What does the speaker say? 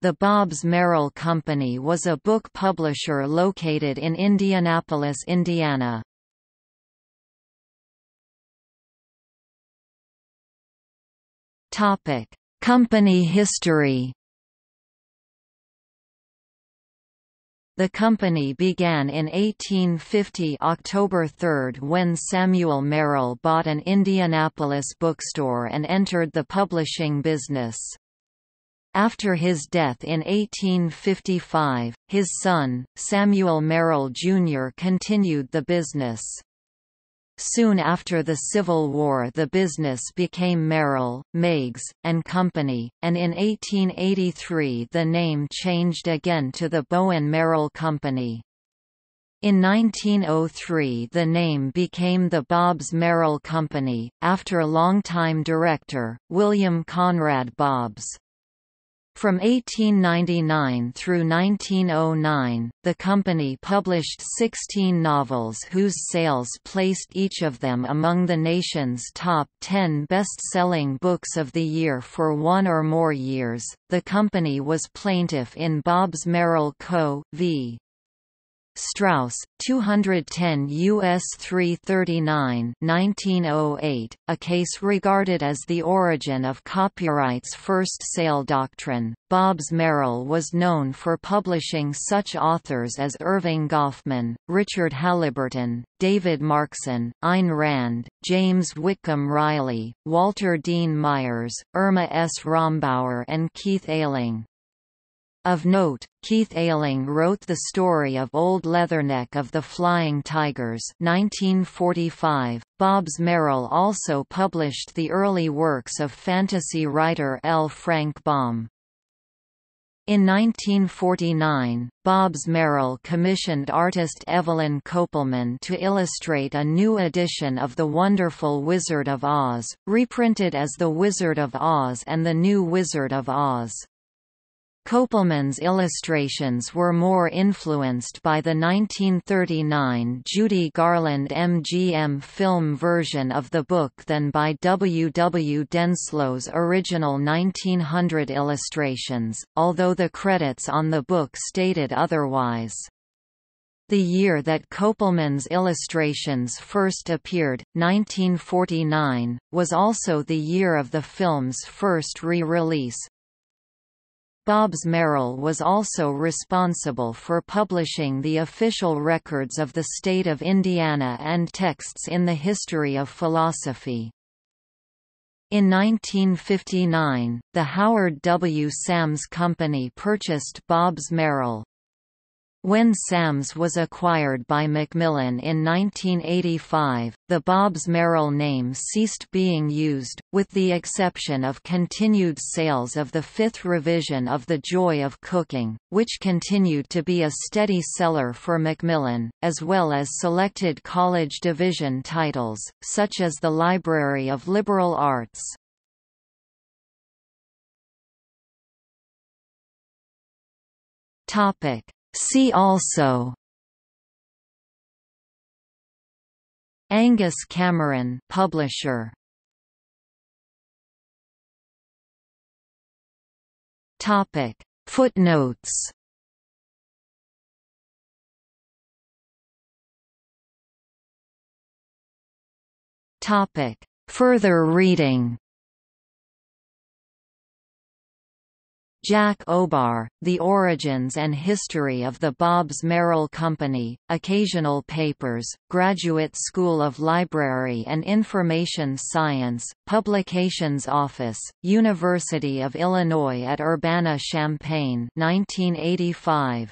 The Bobbs Merrill Company was a book publisher located in Indianapolis, Indiana. Topic: Company history. The company began in 1850 October 3 when Samuel Merrill bought an Indianapolis bookstore and entered the publishing business. After his death in 1855, his son, Samuel Merrill Jr. continued the business. Soon after the Civil War the business became Merrill, Meigs, and Company, and in 1883 the name changed again to the Bowen Merrill Company. In 1903 the name became the Bobbs Merrill Company, after longtime director, William Conrad Bobbs. From 1899 through 1909, the company published 16 novels whose sales placed each of them among the nation's top 10 best-selling books of the year for one or more years. The company was plaintiff in Bobbs Merrill Co. v. Straus, 210 U.S. 339 1908, a case regarded as the origin of copyright's first sale doctrine. Bobbs Merrill was known for publishing such authors as Erving Goffman, Richard Halliburton, David Markson, Ayn Rand, James Whitcomb Riley, Walter Dean Myers, Irma S. Rombauer and Keith Ayling. Of note, Keith Ayling wrote the story of Old Leatherneck of the Flying Tigers 1945. Bobbs Merrill also published the early works of fantasy writer L. Frank Baum. In 1949, Bobbs Merrill commissioned artist Evelyn Copelman to illustrate a new edition of The Wonderful Wizard of Oz, reprinted as The Wizard of Oz and The New Wizard of Oz. Copelman's illustrations were more influenced by the 1939 Judy Garland MGM film version of the book than by W. W. Denslow's original 1900 illustrations, although the credits on the book stated otherwise. The year that Copelman's illustrations first appeared, 1949, was also the year of the film's first re-release, Bobbs Merrill was also responsible for publishing the official records of the state of Indiana and texts in the history of philosophy. In 1959, the Howard W. Sams Company purchased Bobbs Merrill. When Sams was acquired by Macmillan in 1985, the Bobbs Merrill name ceased being used, with the exception of continued sales of the fifth revision of The Joy of Cooking, which continued to be a steady seller for Macmillan, as well as selected college division titles, such as the Library of Liberal Arts. Topic See also. Angus Cameron publisher. Topic. Footnotes. Topic. Further reading Jack O'Bar, The Origins and History of the Bobbs Merrill Company, Occasional Papers, Graduate School of Library and Information Science, Publications Office, University of Illinois at Urbana-Champaign 1985.